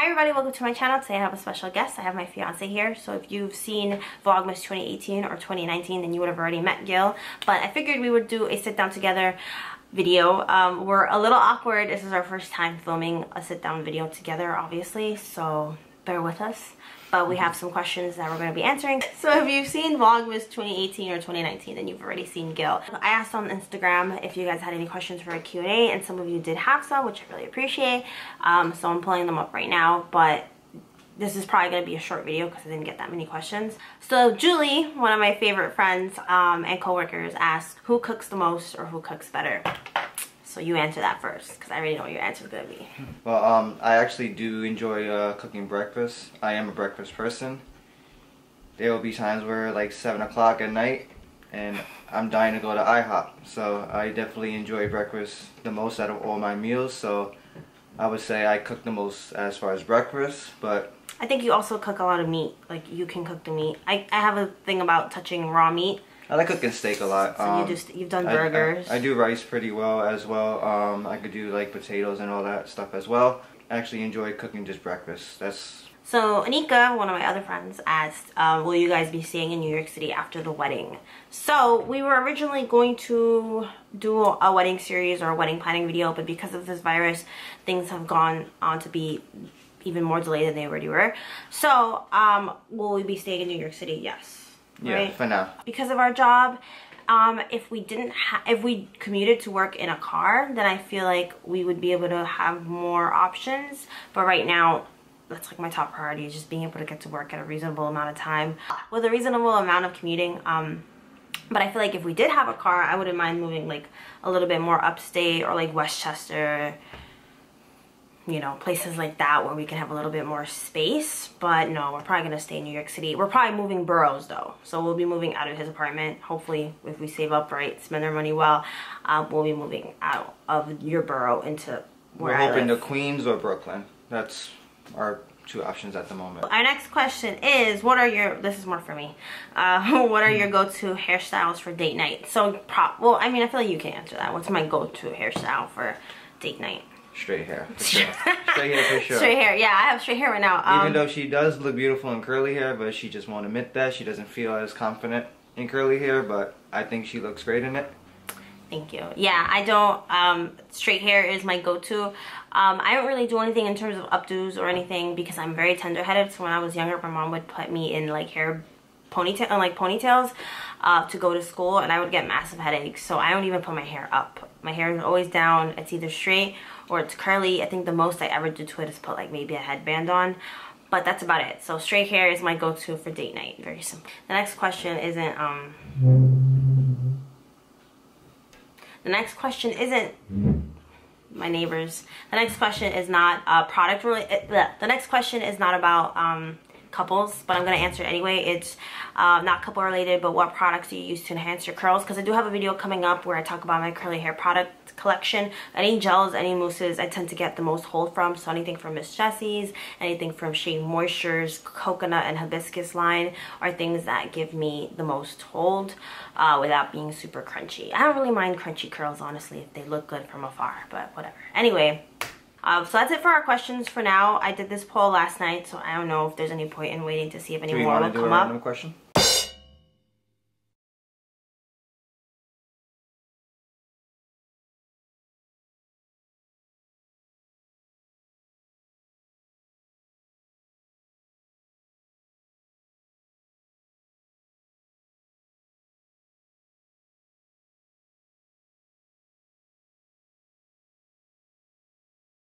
Hi everybody, welcome to my channel. Today I have a special guest. I have my fiance here. So if you've seen Vlogmas 2018 or 2019, then you would have already met Gil. But I figured we would do a sit down together video. Um, we're a little awkward. This is our first time filming a sit down video together, obviously. So bear with us but we have some questions that we're going to be answering. So if you've seen Vlogmas 2018 or 2019, then you've already seen Gil. I asked on Instagram if you guys had any questions for a Q&A, and some of you did have some, which I really appreciate. Um, so I'm pulling them up right now, but this is probably going to be a short video because I didn't get that many questions. So Julie, one of my favorite friends um, and coworkers, asked who cooks the most or who cooks better. So you answer that first, because I already know what your answer is going to be. Well, um, I actually do enjoy uh, cooking breakfast. I am a breakfast person. There will be times where like 7 o'clock at night and I'm dying to go to IHOP. So I definitely enjoy breakfast the most out of all my meals. So I would say I cook the most as far as breakfast, but... I think you also cook a lot of meat. Like you can cook the meat. I, I have a thing about touching raw meat. I like cooking steak a lot. So um, you just you've done burgers. I, I, I, do rice pretty well as well. Um, I could do like potatoes and all that stuff as well. I actually enjoy cooking just breakfast. That's so Anika, one of my other friends, asked, uh, will you guys be staying in New York City after the wedding? So we were originally going to do a wedding series or a wedding planning video, but because of this virus, things have gone on to be even more delayed than they already were. So um, will we be staying in New York City? Yes. Yeah, right? for now. Because of our job, um, if we didn't have if we commuted to work in a car, then I feel like we would be able to have more options. But right now, that's like my top priority is just being able to get to work at a reasonable amount of time with a reasonable amount of commuting. Um, but I feel like if we did have a car, I wouldn't mind moving like a little bit more upstate or like Westchester you know, places like that where we can have a little bit more space. But no, we're probably going to stay in New York City. We're probably moving boroughs though. So we'll be moving out of his apartment. Hopefully, if we save up right, spend our money well, uh, we'll be moving out of your borough into where We're hoping to Queens or Brooklyn. That's our two options at the moment. Our next question is, what are your, this is more for me, uh, what are your go-to hairstyles for date night? So, prop, well, I mean, I feel like you can answer that. What's my go-to hairstyle for date night? Straight hair. Sure. straight hair for sure. Straight hair. Yeah, I have straight hair right now. Um, Even though she does look beautiful in curly hair, but she just won't admit that. She doesn't feel as confident in curly hair, but I think she looks great in it. Thank you. Yeah, I don't, um, straight hair is my go-to. Um, I don't really do anything in terms of updos or anything because I'm very tender-headed. So when I was younger, my mom would put me in like hair ponytail, like ponytails uh, to go to school and I would get massive headaches. So I don't even put my hair up. My hair is always down. It's either straight or it's curly. I think the most I ever do to it is put like maybe a headband on. But that's about it. So straight hair is my go-to for date night. Very simple. The next question isn't um the next question isn't my neighbors. The next question is not uh, product related. Eh, the next question is not about um, couples, but I'm going to answer it anyway. It's uh, not couple related, but what products do you use to enhance your curls? Because I do have a video coming up where I talk about my curly hair product collection. Any gels, any mousses, I tend to get the most hold from. So anything from Miss Jessie's, anything from Shea Moisture's coconut and hibiscus line are things that give me the most hold uh, without being super crunchy. I don't really mind crunchy curls, honestly, if they look good from afar, but whatever. Anyway, um, so that's it for our questions for now. I did this poll last night, so I don't know if there's any point in waiting to see if any more will come up. question?